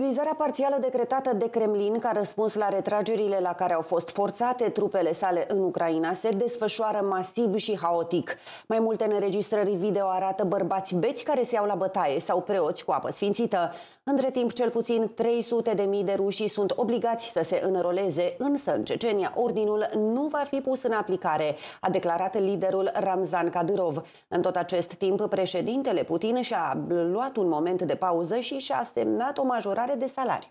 Mobilizarea parțială decretată de Kremlin ca răspuns la retragerile la care au fost forțate trupele sale în Ucraina se desfășoară masiv și haotic. Mai multe înregistrări video arată bărbați beți care se iau la bătaie sau preoți cu apă sfințită. Între timp, cel puțin 300 de mii de ruși sunt obligați să se înroleze, însă în Cecenia ordinul nu va fi pus în aplicare, a declarat liderul Ramzan Kadyrov. În tot acest timp, președintele Putin și-a luat un moment de pauză și și-a semnat o majorare majorare de salariu.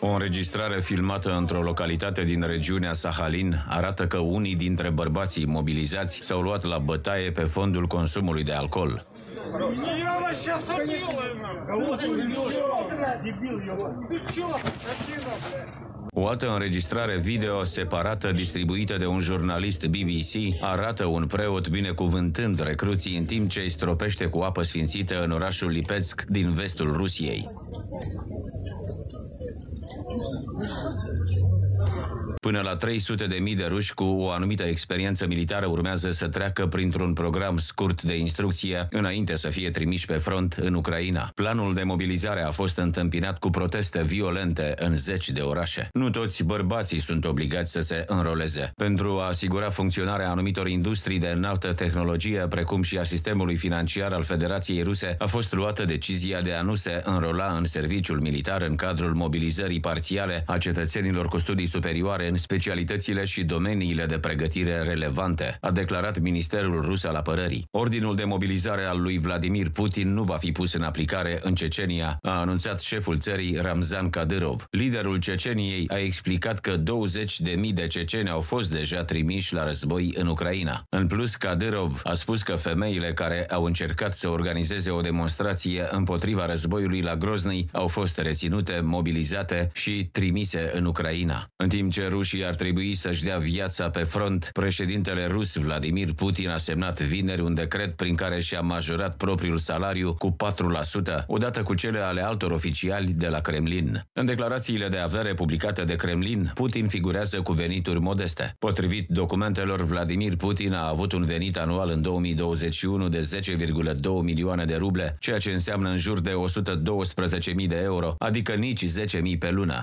O înregistrare filmată într-o localitate din regiunea Sahalin arată că unii dintre bărbații mobilizați s-au luat la bătaie pe fondul consumului de alcool. O altă înregistrare video separată distribuită de un jurnalist BBC arată un preot binecuvântând recruții în timp ce îi stropește cu apă sfințită în orașul Lipetsk din vestul Rusiei. Până la 300 de mii de ruși cu o anumită experiență militară urmează să treacă printr-un program scurt de instrucție înainte să fie trimiși pe front în Ucraina. Planul de mobilizare a fost întâmpinat cu proteste violente în zeci de orașe. Nu toți bărbații sunt obligați să se înroleze. Pentru a asigura funcționarea anumitor industrii de înaltă tehnologie, precum și a sistemului financiar al Federației Ruse, a fost luată decizia de a nu se înrola în serviciul militar în cadrul mobilizării parțiale a cetățenilor cu studii superioare în specialitățile și domeniile de pregătire relevante, a declarat Ministerul Rus al Apărării. Ordinul de mobilizare al lui Vladimir Putin nu va fi pus în aplicare în Cecenia, a anunțat șeful țării Ramzan Kadyrov. Liderul Ceceniei a explicat că 20 de mii de ceceni au fost deja trimiși la război în Ucraina. În plus, Kadyrov a spus că femeile care au încercat să organizeze o demonstrație împotriva războiului la Grozny au fost reținute, mobilizate și trimise în Ucraina. În timp ce rușii ar trebui să-și dea viața pe front, președintele rus Vladimir Putin a semnat vineri un decret prin care și-a majorat propriul salariu cu 4%, odată cu cele ale altor oficiali de la Kremlin. În declarațiile de avere publicate de Kremlin, Putin figurează cu venituri modeste. Potrivit documentelor, Vladimir Putin a avut un venit anual în 2021 de 10,2 milioane de ruble, ceea ce înseamnă în jur de 112.000 de euro, adică nici 10.000 pe lună.